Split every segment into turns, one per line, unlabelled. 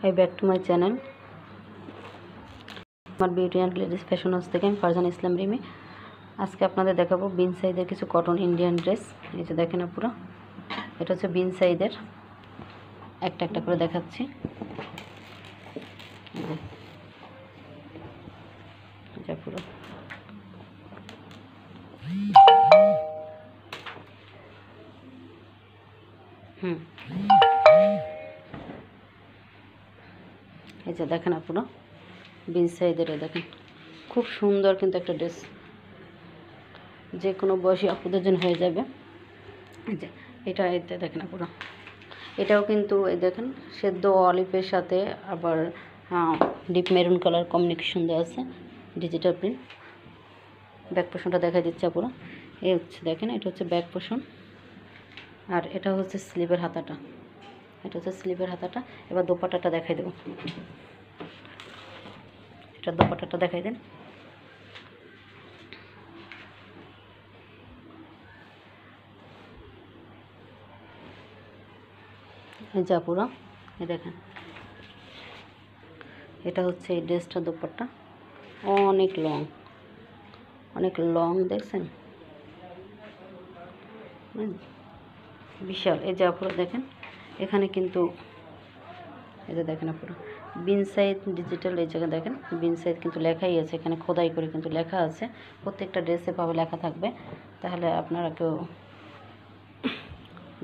Hi back to my channel আমার beauty and ladies fashion house থেকে আমি ফারজান ইসলাম রিমি। আজকে আপনাদের দেখাবো বিন সাইজের কিছু কটন ইন্ডিয়ান ড্রেস এই যে দেখেন পুরো এটা হচ্ছে বিন সাইজের একটা একটা করে দেখাচ্ছি। পুরো হুম। এই যে দেখেন পুরো বিন সাইজের এই দেখেন। খুব সুন্দর কিন্তু একটা ড্রেস। যে কোনো বয়সী আপুদের জন্য হয়ে যাবে। যে, এটা এতে দেখেন পুরো এটাও কিন্তু এই দেখেন, সেদ্ধ অলিপের সাথে আবার ডিপ মেরুন কালার কমিউনিকেশন দেওয়া আছে, ডিজিটাল প্রিন্ট। ব্যাক পোষণটা দেখা দিচ্ছে পুরো এই হচ্ছে দেখেন, এটা হচ্ছে ব্যাক পোষণ। আর এটা হচ্ছে স্লিভের হাতাটা। এটা হচ্ছে স্লিভের হাতাটা। এবার দোপাটাটা দেখাই দেবো। এটা দোপাটাটা দেখাই দেন। যা পুরো দেখেন। এটা হচ্ছে এই ড্রেসটা দোপাট্টা। অনেক লং। অনেক লং, দেখছেন? বিশাল। এই যা পুরো দেখেন? এখানে কিন্তু, এই যে দেখেন পুরো বিন সাইড ডিজিটাল এই জায়গায় দেখেন, বিন সাইড কিন্তু লেখাই আছে, এখানে খোদাই করে কিন্তু লেখা আছে, প্রত্যেকটা ড্রেসে পাবে লেখা থাকবে, তাহলে আপনারা কেউ,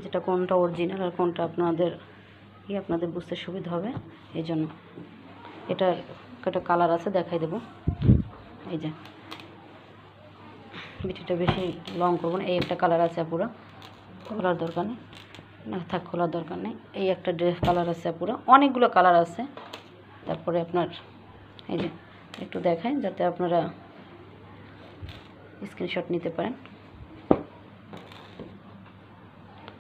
যেটা কোনটা অরিজিনাল আর কোনটা আপনাদের, ই আপনাদের বুঝতে সুবিধা হবে, এই জন্য, এটার একটা কালার আছে, দেখাই দেবো, এই যে বিটিটা বেশি লং করব না, এই একটা কালার আছে পুরো খোলার দরকার নেই। না, থাক, খোলার দরকার নেই। এই একটা ড্রেস কালার আছে পুরো। অনেকগুলো কালার আছে। তারপরে আপনার, এই যে, একটু দেখায় যাতে আপনারা স্ক্রিনশট নিতে পারেন।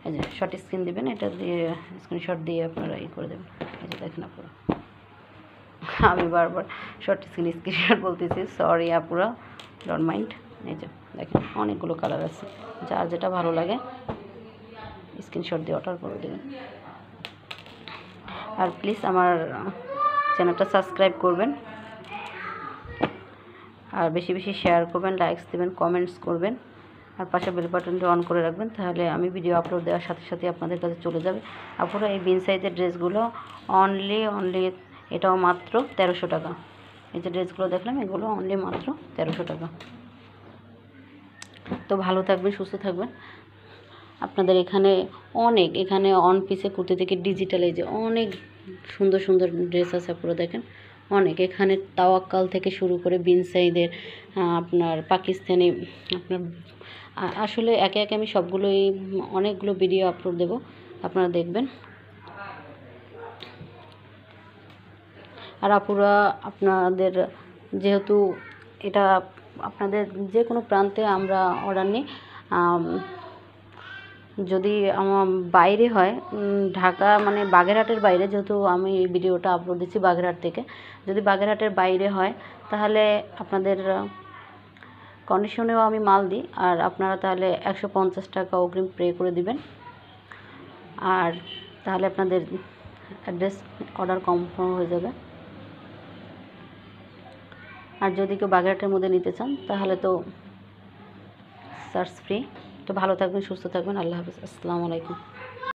এই যে শর্ট স্ক্রিন দেবেন, এটা দিয়ে স্ক্রিনশট দিয়ে আপনারা ই করে দেবেন। এই যে, দেখেন আপুরা আমি বারবার শর্ট স্ক্রিন স্ক্রিনশট বলতেছি। সরি আপুরা ডোন্ট মাইন্ড এই যে, দেখেন, অনেকগুলো কালার আছে। যার যেটা ভালো লাগে স্ক্রিনশট দিয়ে অর্ডার করে দেবেন। আর প্লিজ আমার চ্যানেলটা সাবস্ক্রাইব করবেন। আর বেশি বেশি শেয়ার করবেন লাইকস দেবেন কমেন্টস করবেন। আর পাশে বেল বাটনটি অন করে রাখবেন, তাহলে আমি ভিডিও আপলোড দেওয়ার সাথে সাথে আপনাদের কাছে চলে যাবে। আপনারা এই বিন সাইজের ড্রেসগুলো অনলি অনলি এটাও মাত্র তেরোশো টাকা। এই যে ড্রেসগুলো দেখলাম, এগুলো অনলি মাত্র তেরোশো টাকা। তো ভালো থাকবেন, সুস্থ থাকবেন। আপনাদের এখানে অনেক, এখানে অন পিসে কুর্তি থেকে ডিজিটাল যে অনেক সুন্দর সুন্দর ড্রেস আছে পুরো দেখেন। অনেক, এখানে তাওয়াক্কাল থেকে শুরু করে বিন সাইদের আপনার পাকিস্তানি, আপনার আসলে একে একে আমি সবগুলোই, অনেকগুলো ভিডিও আপলোড দেব, আপনারা দেখবেন। আর আপুরা, আপনাদের যেহেতু এটা আপনাদের যে কোনো প্রান্তে আমরা অর্ডার নিই যদি আমার বাইরে হয় ঢাকা মানে বাগেরহাটের বাইরে যেহেতু আমি এই ভিডিওটা আপলোড দিচ্ছি বাগেরহাট থেকে, যদি বাগেরহাটের বাইরে হয়, তাহলে আপনাদের কন্ডিশনেও আমি মাল দিই, আর আপনারা তাহলে একশো পঞ্চাশ টাকা অগ্রিম পে করে দিবেন। আর তাহলে আপনাদের অ্যাড্রেস অর্ডার কনফার্ম হয়ে যাবে। আর যদি কেউ বাগেরহাটের মধ্যে নিতে চান, তাহলে তো চার্জ ফ্রি তো ভালো থাকবেন সুস্থ থাকবেন আল্লাহ হাফিজ আসসালামু আলাইকুম।